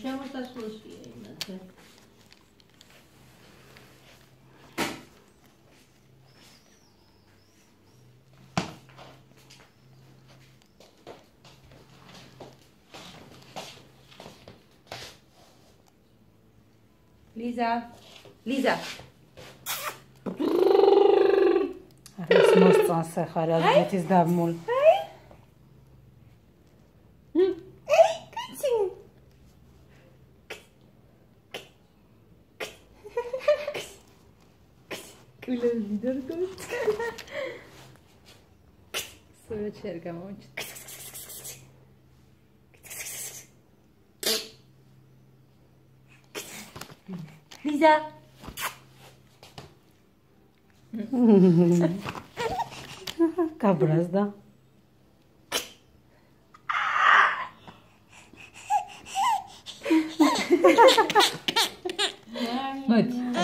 შემოსასვლელშია იმაზე. ლიზა. ლიზა. არის მოსწონს ახლა რა გეთის დამმულ Quello di Dorgot. Solo cerca, ma Lisa. Cabras da. Hadi.